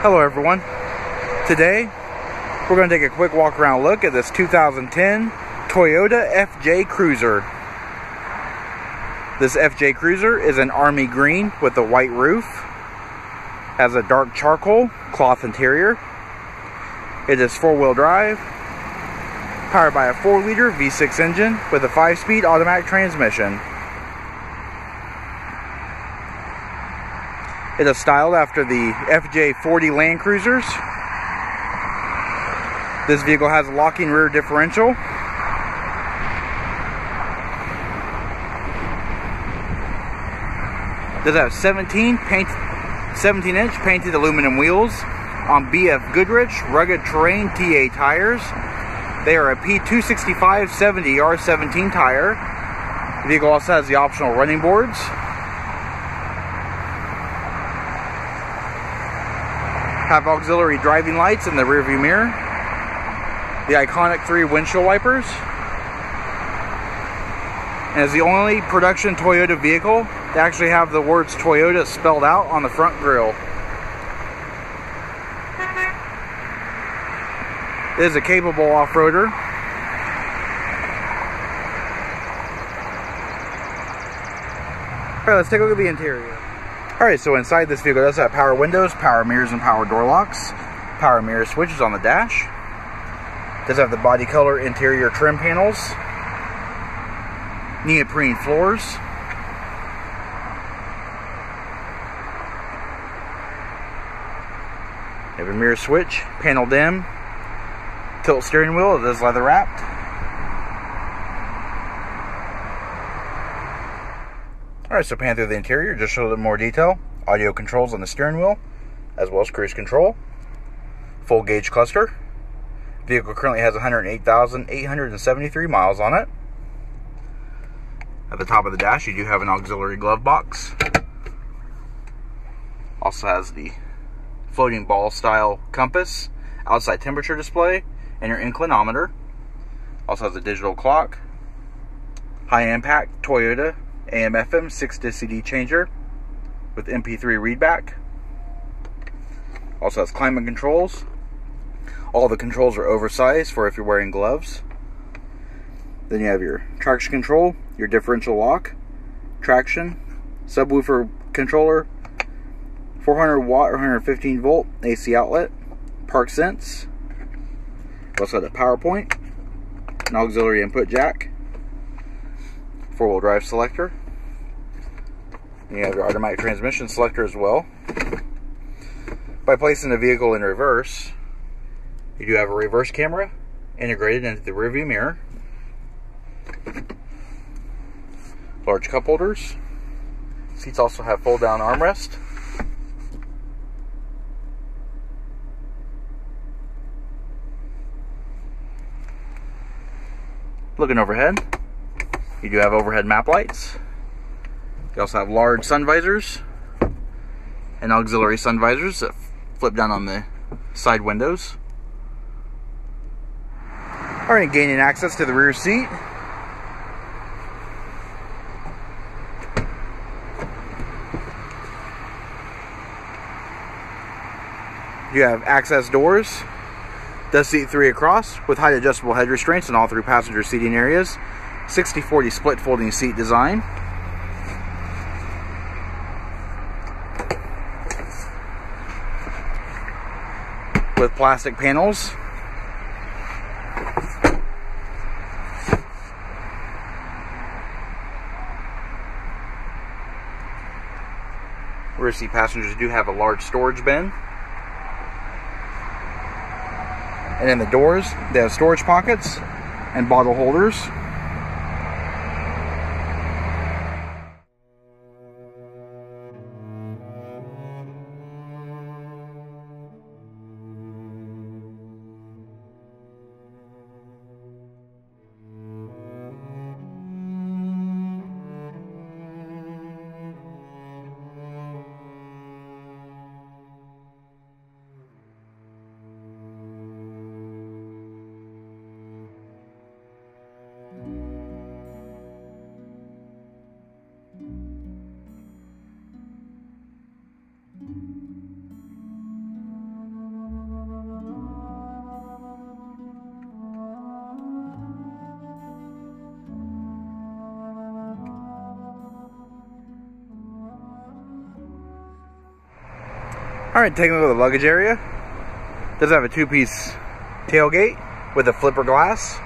Hello everyone. Today we're going to take a quick walk around look at this 2010 Toyota FJ Cruiser. This FJ Cruiser is an army green with a white roof. Has a dark charcoal cloth interior. It is four-wheel drive. Powered by a 4-liter V6 engine with a 5-speed automatic transmission. It is styled after the FJ40 Land Cruisers. This vehicle has a locking rear differential. Does have 17 paint, 17 inch painted aluminum wheels on BF Goodrich rugged terrain TA tires. They are a P265 70 R17 tire. The vehicle also has the optional running boards. Have auxiliary driving lights in the rearview mirror, the iconic three windshield wipers, and is the only production Toyota vehicle to actually have the words Toyota spelled out on the front grille. It is a capable off-roader. Alright, let's take a look at the interior. Alright, so inside this vehicle does have power windows, power mirrors, and power door locks. Power mirror switches on the dash. Does have the body color interior trim panels. Neoprene floors. Have a mirror switch, panel dim, tilt steering wheel, it is leather wrapped. Alright, so pan through the interior, just show a little more detail. Audio controls on the steering wheel, as well as cruise control. Full gauge cluster. Vehicle currently has 108,873 miles on it. At the top of the dash, you do have an auxiliary glove box. Also has the floating ball style compass, outside temperature display, and your inclinometer. Also has a digital clock. High impact Toyota AM FM 6 disc CD changer with MP3 readback. Also has climate controls. All the controls are oversized for if you're wearing gloves. Then you have your traction control, your differential lock, traction, subwoofer controller, 400 watt or 115 volt AC outlet, park sense. Also the PowerPoint, an auxiliary input jack, four-wheel drive selector. You have your automatic transmission selector as well. By placing the vehicle in reverse, you do have a reverse camera integrated into the rearview mirror. Large cup holders. Seats also have fold-down armrest. Looking overhead, you do have overhead map lights. You also have large sun visors and auxiliary sun visors that flip down on the side windows. Alright, gaining access to the rear seat. You have access doors. Does seat three across with height adjustable head restraints in all three passenger seating areas. 60-40 split folding seat design. With plastic panels. Rear seat passengers do have a large storage bin. And in the doors, they have storage pockets and bottle holders. Alright, taking a look at the luggage area. Does have a two-piece tailgate with a flipper glass.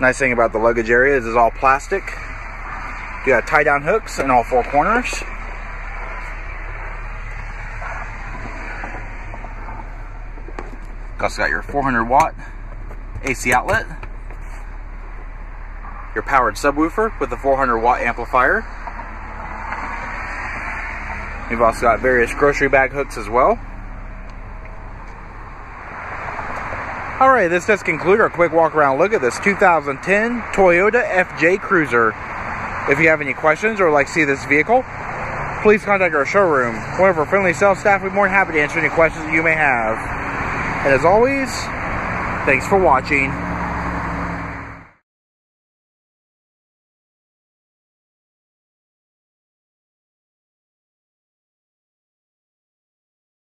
Nice thing about the luggage area is it's all plastic. You got tie-down hooks in all four corners. Also got your 400 watt AC outlet. Your powered subwoofer with a 400 watt amplifier. You've also got various grocery bag hooks as well. Alright, this does conclude our quick walk around look at this 2010 Toyota FJ Cruiser. If you have any questions or like to see this vehicle, please contact our showroom. One of our friendly sales staff will be more than happy to answer any questions that you may have. And as always, thanks for watching.